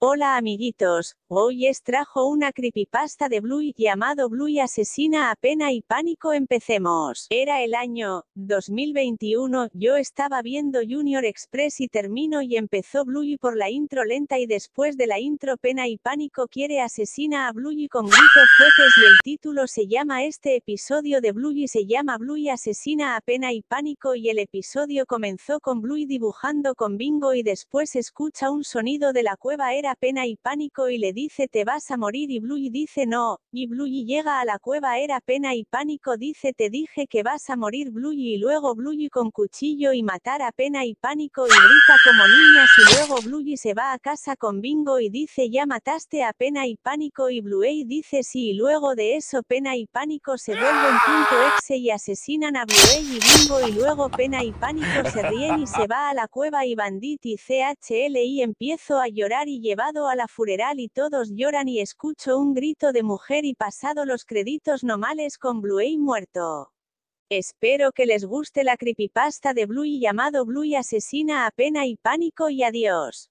Hola amiguitos, hoy es trajo una creepypasta de Bluey llamado Bluey asesina a pena y pánico. Empecemos. Era el año 2021, yo estaba viendo Junior Express y termino y empezó Bluey por la intro lenta y después de la intro pena y pánico quiere asesina a Bluey con gritos fuertes y el título se llama este episodio de Bluey se llama Bluey asesina a pena y pánico y el episodio comenzó con Bluey dibujando con bingo y después escucha un sonido de la cueva. Era pena y pánico y le dice te vas a morir y Bluey dice no, y Bluey llega a la cueva era pena y pánico dice te dije que vas a morir Bluey y luego Bluey con cuchillo y matar a pena y pánico y grita como niñas y luego Bluey se va a casa con bingo y dice ya mataste a pena y pánico y Bluey dice sí y luego de eso pena y pánico se vuelven punto y asesinan a Bluey y bingo y luego pena y pánico se ríen y se va a la cueva y bandit y CHL y empiezo a llorar y llevar a la funeral y todos lloran y escucho un grito de mujer y pasado los créditos nomales con Bluey muerto. Espero que les guste la creepypasta de Bluey llamado Bluey asesina a pena y pánico y adiós.